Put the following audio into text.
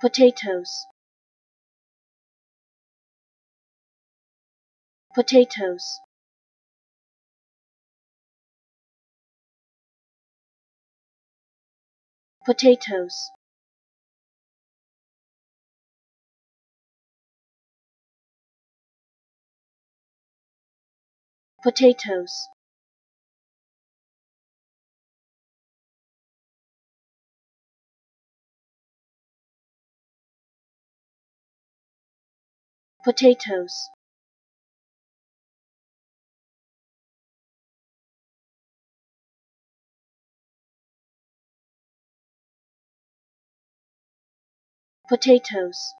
potatoes. Potatoes. Potatoes. Potatoes potatoes. Potatoes